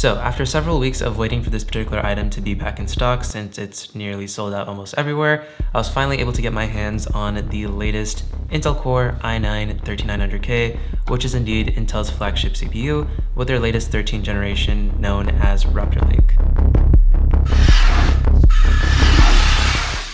So after several weeks of waiting for this particular item to be back in stock since it's nearly sold out almost everywhere, I was finally able to get my hands on the latest Intel Core i9-13900K, which is indeed Intel's flagship CPU with their latest 13th generation known as Raptor Lake.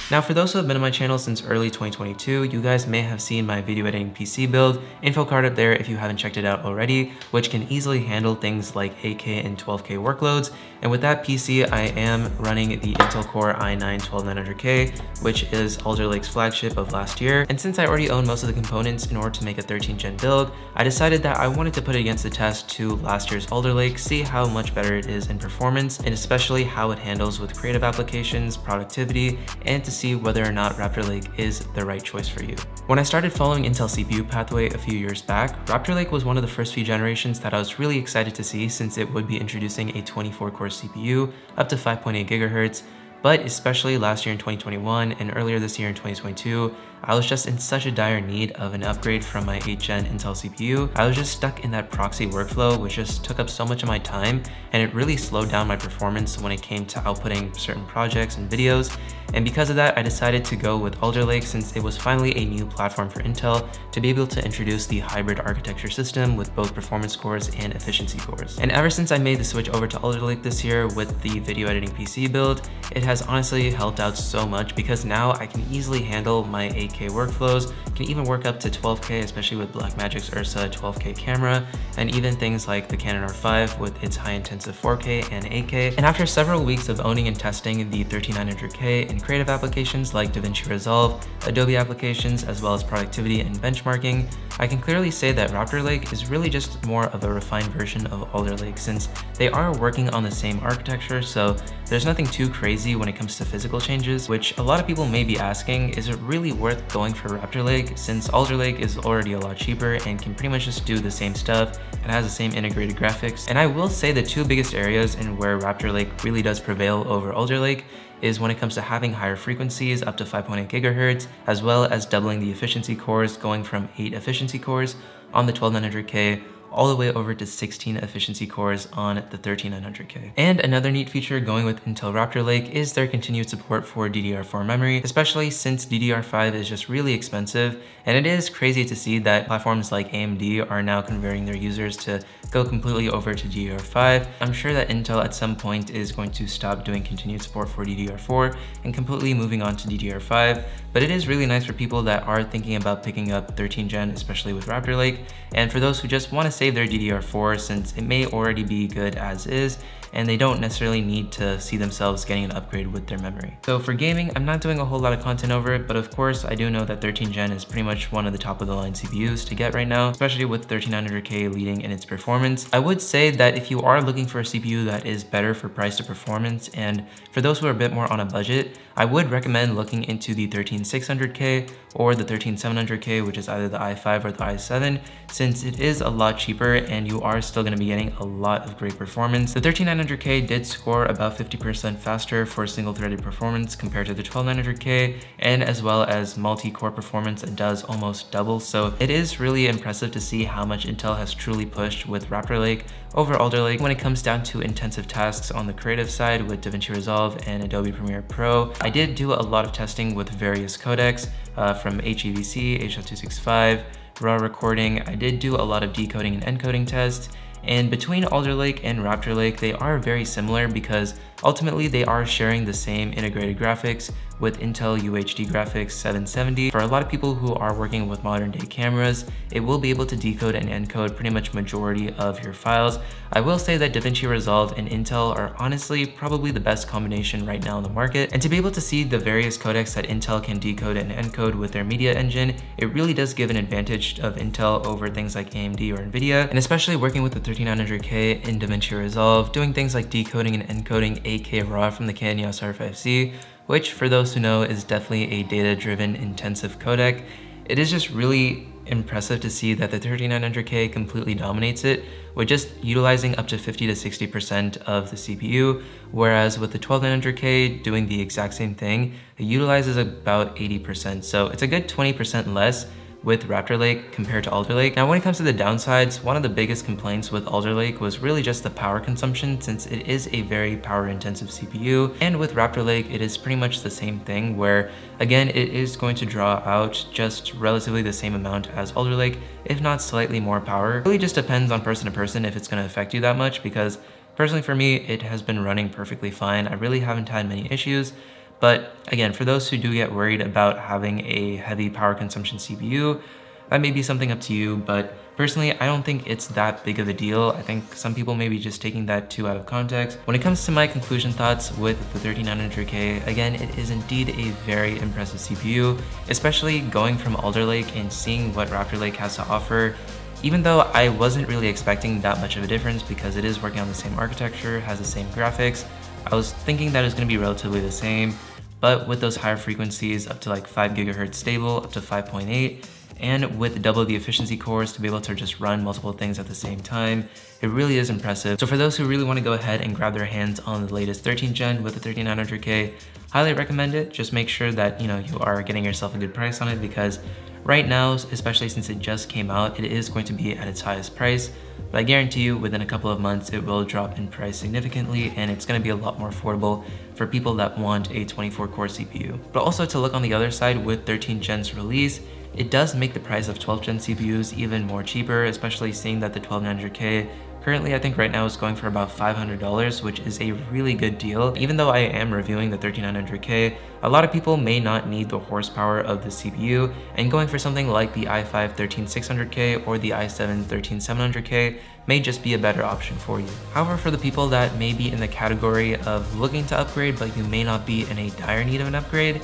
Now for those who have been on my channel since early 2022, you guys may have seen my video editing PC build, info card up there if you haven't checked it out already, which can easily handle things like 8K and 12K workloads. And with that PC, I am running the Intel Core i9-12900K, which is Alder Lake's flagship of last year. And since I already own most of the components in order to make a 13th gen build, I decided that I wanted to put it against the test to last year's Alder Lake, see how much better it is in performance, and especially how it handles with creative applications, productivity, and to see whether or not Raptor Lake is the right choice for you. When I started following Intel CPU pathway a few years back, Raptor Lake was one of the first few generations that I was really excited to see since it would be introducing a 24 core CPU up to 5.8 gigahertz, but especially last year in 2021 and earlier this year in 2022, I was just in such a dire need of an upgrade from my 8th gen Intel CPU. I was just stuck in that proxy workflow, which just took up so much of my time, and it really slowed down my performance when it came to outputting certain projects and videos. And because of that, I decided to go with Alder Lake since it was finally a new platform for Intel to be able to introduce the hybrid architecture system with both performance cores and efficiency cores. And ever since I made the switch over to Alder Lake this year with the video editing PC build, it has honestly helped out so much because now I can easily handle my 8K 8K workflows, can even work up to 12K, especially with Blackmagic's Ursa 12K camera, and even things like the Canon R5 with its high intensive 4K and 8K. And after several weeks of owning and testing the 13900K in creative applications like DaVinci Resolve, Adobe applications, as well as productivity and benchmarking, I can clearly say that Raptor Lake is really just more of a refined version of Alder Lake since they are working on the same architecture, so there's nothing too crazy when it comes to physical changes, which a lot of people may be asking, is it really worth going for Raptor Lake since Alder Lake is already a lot cheaper and can pretty much just do the same stuff. and has the same integrated graphics. And I will say the two biggest areas in where Raptor Lake really does prevail over Alder Lake is when it comes to having higher frequencies up to 5.8 gigahertz, as well as doubling the efficiency cores going from 8 efficiency cores on the 12900K all the way over to 16 efficiency cores on the 13900K. And another neat feature going with Intel Raptor Lake is their continued support for DDR4 memory, especially since DDR5 is just really expensive. And it is crazy to see that platforms like AMD are now converting their users to go completely over to DDR5. I'm sure that Intel at some point is going to stop doing continued support for DDR4 and completely moving on to DDR5, but it is really nice for people that are thinking about picking up 13 gen, especially with Raptor Lake, and for those who just want to save their DDR4 since it may already be good as is, and they don't necessarily need to see themselves getting an upgrade with their memory. So for gaming, I'm not doing a whole lot of content over it, but of course I do know that 13 gen is pretty much one of the top of the line CPUs to get right now, especially with 13900K leading in its performance. I would say that if you are looking for a CPU that is better for price to performance, and for those who are a bit more on a budget, I would recommend looking into the 13600K or the 13700K, which is either the i5 or the i7, since it is a lot cheaper and you are still gonna be getting a lot of great performance. The 13900K did score about 50% faster for single threaded performance compared to the 12900K, and as well as multi-core performance, it does almost double. So it is really impressive to see how much Intel has truly pushed with Raptor Lake over Alder Lake when it comes down to intensive tasks on the creative side with DaVinci Resolve and Adobe Premiere Pro. I did do a lot of testing with various codecs uh, from HEVC, H.265, raw recording. I did do a lot of decoding and encoding tests. And between Alder Lake and Raptor Lake, they are very similar because ultimately they are sharing the same integrated graphics, with Intel UHD Graphics 770. For a lot of people who are working with modern day cameras, it will be able to decode and encode pretty much majority of your files. I will say that DaVinci Resolve and Intel are honestly probably the best combination right now in the market. And to be able to see the various codecs that Intel can decode and encode with their media engine, it really does give an advantage of Intel over things like AMD or Nvidia. And especially working with the 3900K in DaVinci Resolve, doing things like decoding and encoding 8K RAW from the Canon EOS R5C which for those who know is definitely a data-driven intensive codec. It is just really impressive to see that the 3900K completely dominates it with just utilizing up to 50 to 60% of the CPU, whereas with the 12900K doing the exact same thing, it utilizes about 80%. So it's a good 20% less, with Raptor Lake compared to Alder Lake. Now when it comes to the downsides, one of the biggest complaints with Alder Lake was really just the power consumption since it is a very power intensive CPU. And with Raptor Lake, it is pretty much the same thing where again, it is going to draw out just relatively the same amount as Alder Lake, if not slightly more power. It really just depends on person to person if it's gonna affect you that much because personally for me, it has been running perfectly fine. I really haven't had many issues. But again, for those who do get worried about having a heavy power consumption CPU, that may be something up to you, but personally, I don't think it's that big of a deal. I think some people may be just taking that too out of context. When it comes to my conclusion thoughts with the 3900K, again, it is indeed a very impressive CPU, especially going from Alder Lake and seeing what Raptor Lake has to offer. Even though I wasn't really expecting that much of a difference because it is working on the same architecture, has the same graphics, I was thinking that it was going to be relatively the same, but with those higher frequencies up to like 5 gigahertz stable, up to 5.8, and with double the efficiency cores to be able to just run multiple things at the same time, it really is impressive. So for those who really want to go ahead and grab their hands on the latest 13th gen with the 3900K, highly recommend it. Just make sure that you know you are getting yourself a good price on it because right now, especially since it just came out, it is going to be at its highest price. But I guarantee you within a couple of months, it will drop in price significantly and it's gonna be a lot more affordable for people that want a 24 core CPU. But also to look on the other side with 13 Gen's release, it does make the price of 12 Gen CPUs even more cheaper, especially seeing that the 12900K Currently, I think right now it's going for about $500, which is a really good deal. Even though I am reviewing the 3900K, a lot of people may not need the horsepower of the CPU, and going for something like the i5 13600K or the i7 13700K may just be a better option for you. However, for the people that may be in the category of looking to upgrade, but you may not be in a dire need of an upgrade,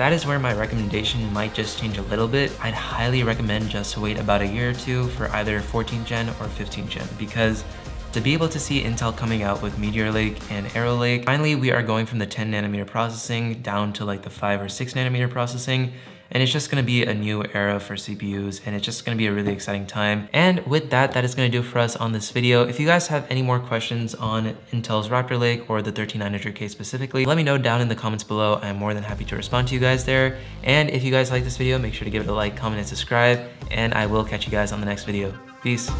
that is where my recommendation might just change a little bit. I'd highly recommend just to wait about a year or two for either 14 gen or 15 gen because to be able to see Intel coming out with Meteor Lake and Arrow Lake, finally we are going from the 10 nanometer processing down to like the 5 or 6 nanometer processing and it's just gonna be a new era for CPUs and it's just gonna be a really exciting time. And with that, that is gonna do for us on this video. If you guys have any more questions on Intel's Raptor Lake or the 13900K specifically, let me know down in the comments below. I'm more than happy to respond to you guys there. And if you guys like this video, make sure to give it a like, comment, and subscribe, and I will catch you guys on the next video. Peace.